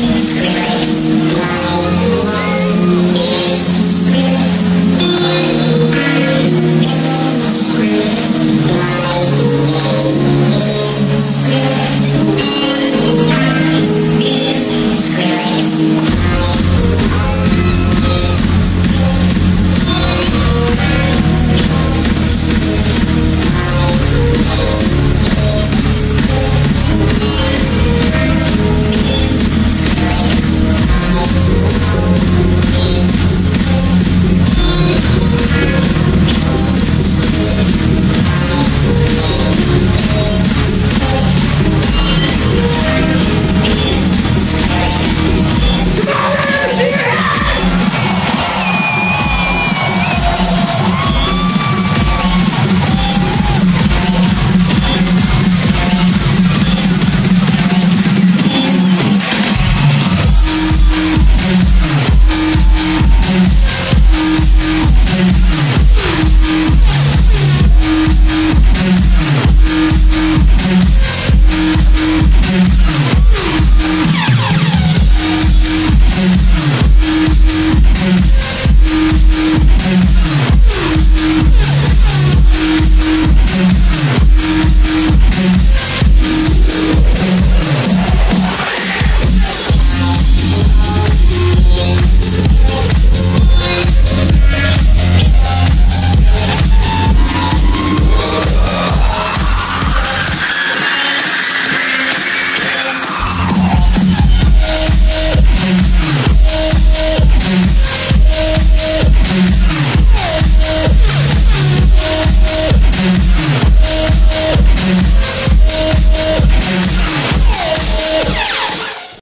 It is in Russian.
Screaming